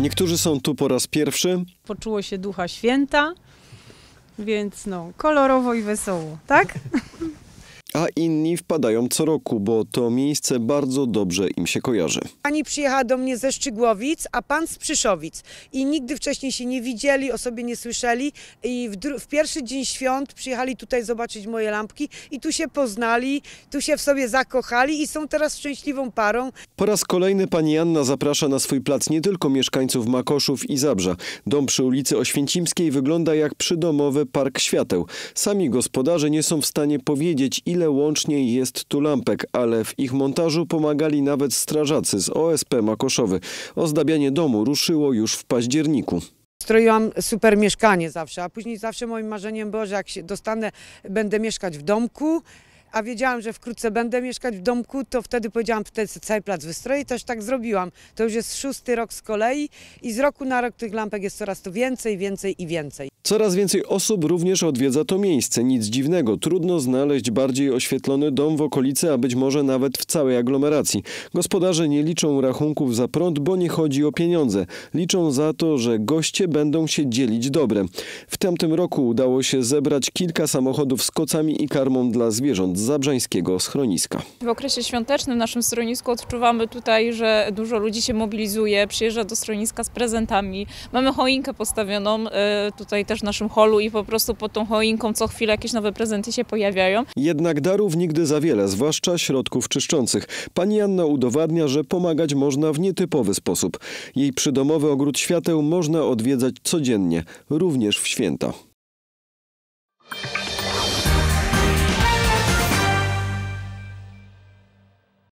Niektórzy są tu po raz pierwszy, Poczuło się ducha święta, więc no, kolorowo i wesoło, tak? A inni wpadają co roku, bo to miejsce bardzo dobrze im się kojarzy. Pani przyjechała do mnie ze Szczygłowic, a pan z Przyszowic. I nigdy wcześniej się nie widzieli, o sobie nie słyszeli. I w, w pierwszy dzień świąt przyjechali tutaj zobaczyć moje lampki i tu się poznali, tu się w sobie zakochali i są teraz szczęśliwą parą. Po raz kolejny pani Anna zaprasza na swój plac nie tylko mieszkańców Makoszów i Zabrza. Dom przy ulicy Oświęcimskiej wygląda jak przydomowy park świateł. Sami gospodarze nie są w stanie powiedzieć, ile łącznie jest tu lampek, ale w ich montażu pomagali nawet strażacy z OSP Makoszowy. Ozdabianie domu ruszyło już w październiku. Stroiłam super mieszkanie zawsze, a później zawsze moim marzeniem było, że jak się dostanę, będę mieszkać w domku, a wiedziałam, że wkrótce będę mieszkać w domku, to wtedy powiedziałam, wtedy cały plac wystroję i też tak zrobiłam. To już jest szósty rok z kolei i z roku na rok tych lampek jest coraz to więcej, więcej i więcej. Coraz więcej osób również odwiedza to miejsce. Nic dziwnego, trudno znaleźć bardziej oświetlony dom w okolicy, a być może nawet w całej aglomeracji. Gospodarze nie liczą rachunków za prąd, bo nie chodzi o pieniądze. Liczą za to, że goście będą się dzielić dobrem. W tamtym roku udało się zebrać kilka samochodów z kocami i karmą dla zwierząt z zabrzańskiego schroniska. W okresie świątecznym w naszym schronisku odczuwamy tutaj, że dużo ludzi się mobilizuje, przyjeżdża do schroniska z prezentami. Mamy choinkę postawioną e, tutaj też w naszym holu i po prostu pod tą choinką co chwilę jakieś nowe prezenty się pojawiają. Jednak darów nigdy za wiele, zwłaszcza środków czyszczących. Pani Anna udowadnia, że pomagać można w nietypowy sposób. Jej przydomowy ogród świateł można odwiedzać codziennie, również w święta.